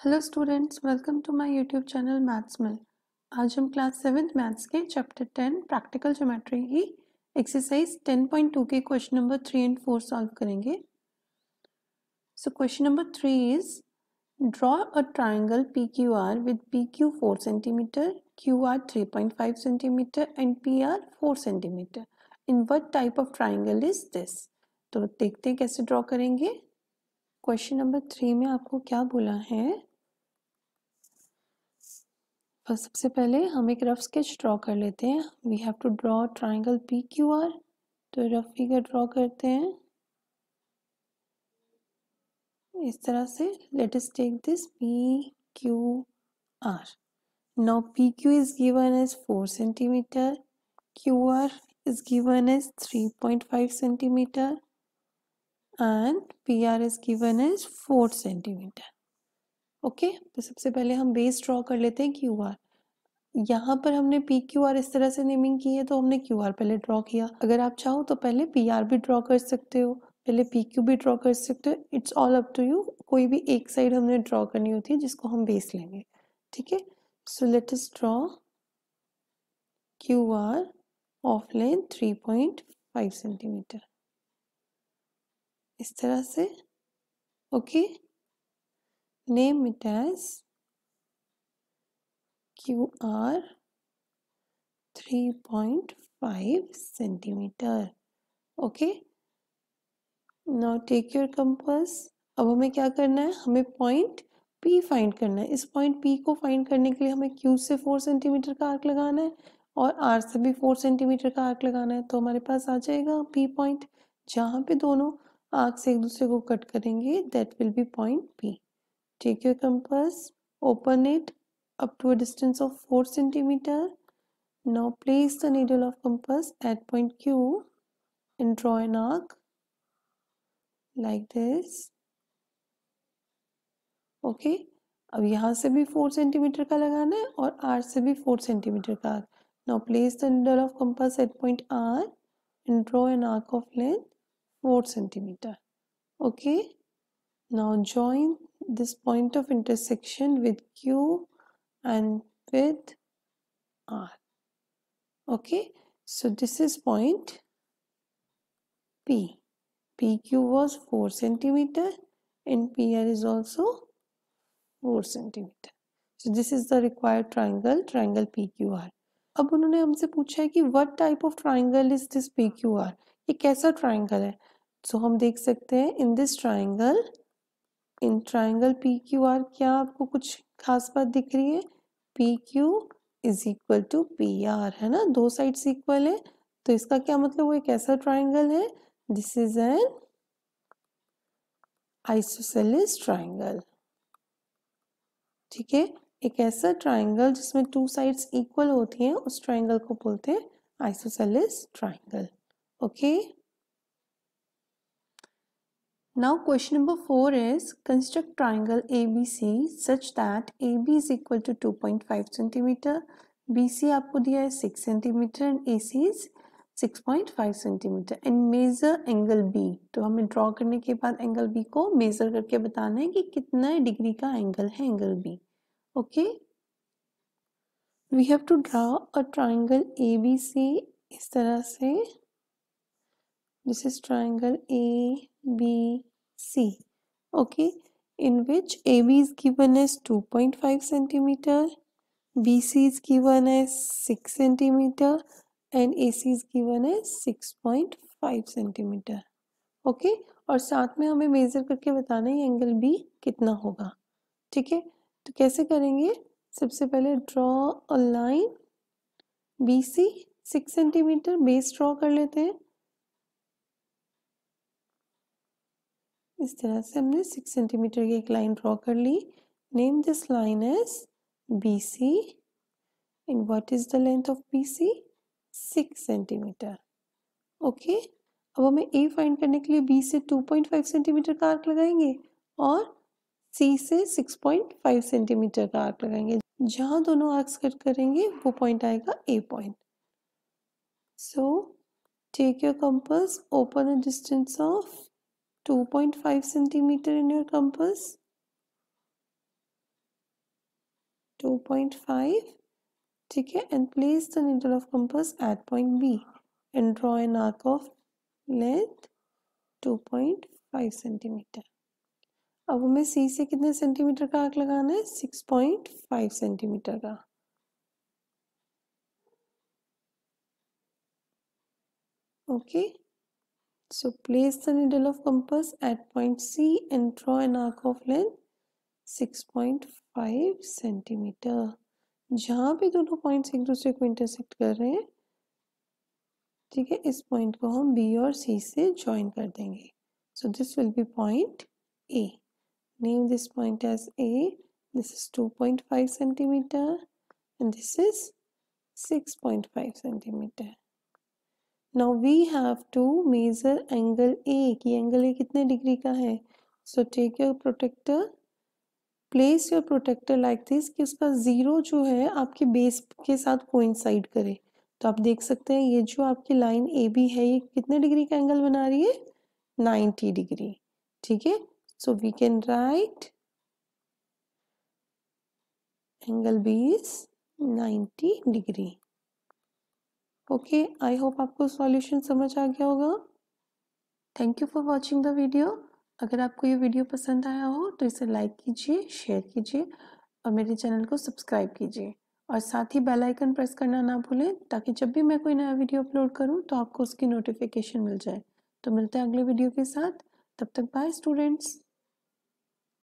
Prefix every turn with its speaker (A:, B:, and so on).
A: Hello students welcome to my YouTube channel maths mill आज हम class seventh maths के chapter ten practical geometry की exercise ten point two के question number three and four solve करेंगे। So question number three is draw a triangle P Q R with P Q four centimetre Q R three point five centimetre and P R four centimetre in what type of triangle is this तो देखते हैं कैसे draw करेंगे। Question number three में आपको क्या बोला है? सबसे पहले हम एक रफ स्केच ड्रॉ कर लेते हैं। We have to draw triangle P Q R तो रफ फिगर ड्रॉ करते हैं। इस तरह से let us take this P Q R now P Q is given as four centimetre Q R is given as 3.5 centimeter, and PR is given as 4 centimeter. Okay? तो सबसे पहले हम base draw कर लेते हैं क्यू आर यहाँ पर हमने पी क्यू आर इस तरह से नेमिंग की है तो हमने क्यू आर पहले ड्रॉ किया। अगर आप चाहो तो पहले पी आर भी ड्रॉ कर सकते हो, पहले पी क्यू भी ड्रॉ कर सकते हो। It's all up to you कोई भी एक साइड हमने ड्रॉ करनी होती है, जिसको हम बेस लेंगे। ठीक है? So let us draw Q R of length three point five centimetre इस तरह से, okay? okay? Name it as QR 3.5 centimeter. Okay? Now take your compass. अब हमें क्या करना है? हमें पॉइंट P फाइंड करना है। इस पॉइंट P को फाइंड करने के लिए हमें Q से फोर सेंटीमीटर का आर्क लगाना है और R से भी फोर सेंटीमीटर का आर्क लगाना है। तो हमारे पास आ जाएगा P पॉइंट जहाँ पे दोनों आर्क से एक दूसरे को कट करेंगे that will be point P. Take your compass, open it up to a distance of 4 centimeter. Now place the needle of compass at point Q and draw an arc like this. Okay okay? अब यहाँ से भी four centimetre का लगाना है और R से भी फोर सेंटीमीटर का arc now place the needle of compass at point R and draw an arc of length four centimetre okay now join this point of intersection with Q and with R. Okay, so this is point P. PQ was 4 centimeter and PR is also 4 centimeter. So this is the required triangle, triangle PQR. अब उन्होंने हमसे पूछा है कि what type of triangle is this PQR? ये कैसा triangle है? So हम देख सकते हैं in this triangle in triangle P Q R क्या आपको कुछ खास बात दिख रही है? P Q is equal to P R है ना? दो साइड्स इक्वल है तो इसका क्या मतलब? वो एक ऐसा ट्राइंगल है this is an isosceles triangle ठीक है? एक ऐसा ट्राइंगल जिसमें टू साइड्स इक्वल होती हैं, उस ट्राइंगल को बोलते हैं isosceles triangle okay? Now question number 4 is construct triangle ABC such that AB is equal to 2.5 cm, BC आपको दिया है 6 cm and AC is 6.5 cm and measure angle B. तो हमें ड्रॉ करने के बाद एंगल B को मेजर करके बताना है कि कितना डिग्री का एंगल है angle B. Okay we have to draw a triangle ABC इस तरह से this is triangle A B C. Okay, in which AB is given as 2.5 cm, BC is given as 6 cm and AC is given as 6.5 cm. Okay okay? और साथ में हमें major करके बताना है एंगल बी कितना होगा ठीक है तो कैसे करेंगे सबसे पहले draw a line B C six centimetre base draw कर लेते हैं इस तरह से हमने सिक्स सेंटीमीटर की एक लाइन ड्रॉ कर ली। Name this line as B C in what is the length of B C six centimetre okay अब हमें ए फाइंड करने के लिए बी से टू पॉइंट फाइव सेंटीमीटर का आर्क लगाएँगे और सी से सिक्स पॉइंट फाइव सेंटीमीटर का आर्क लगाएँगे। जहाँ दोनों आर्क्स कट करेंगे, वो पॉइंट आएगा A point so take your compass open a distance of 2.5 centimeter in your compass. 2.5 ठीक है? And place the needle of compass at point B and draw an arc of length 2.5 centimetre अब हमें सी से कितने centimetre का arc लगाना है? 6.5 centimetre का। Okay so place the needle of compass at point C and draw an arc of length 6.5 centimetre जहाँ पे दोनों पॉइंट्स एक दूसरे को इंटरसेक्ट कर रहे हैं, ठीक है, इस पॉइंट को हम बी और सी से ज्वाइन कर देंगे। So this will be point A name this point as A this is 2.5 centimetre and this is 6.5 centimetre now we have to measure angle A की एंगल ए कितने degree का है? So take your protractor place your protractor like this कि उसका zero जो है, आपके base के साथ कोइंसाइड करे। तो आप देख सकते हैं, ये जो आपकी लाइन ए बी है, ये कितने डिग्री का एंगल बना रही है? 90 डिग्री ठीक है? So we can write angle B is 90 degree okay I hope आपको सॉल्यूशन समझ आ गया होगा। Thank you for watching the video अगर आपको ये वीडियो पसंद आया हो तो इसे लाइक कीजिए शेयर कीजिए और मेरे चैनल को सब्सक्राइब कीजिए। और साथ ही बेल आइकन प्रेस करना ना भूलें, ताकि जब भी मैं कोई नया वीडियो अपलोड करूँ तो आपको उसकी नोटिफिकेशन मिल जाए। तो मिलते हैं अगले वीडियो के साथ। तब तक बाय स्टूडेंट्स